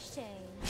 Change.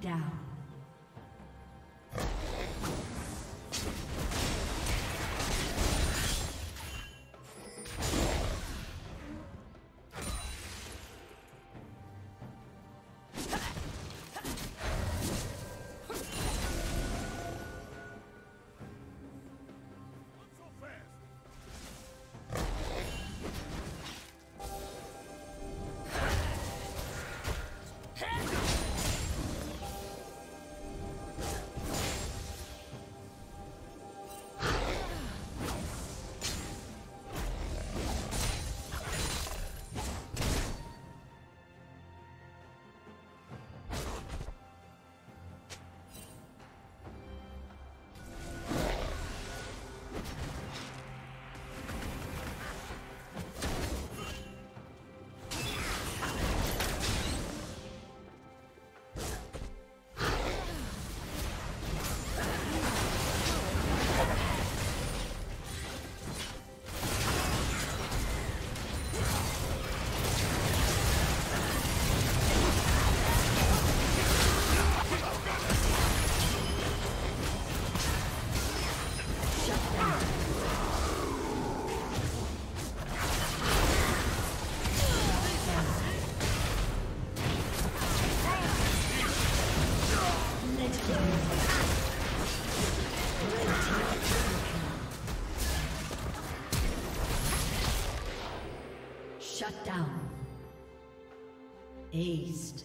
Down. Shut down. Aced.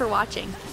For watching.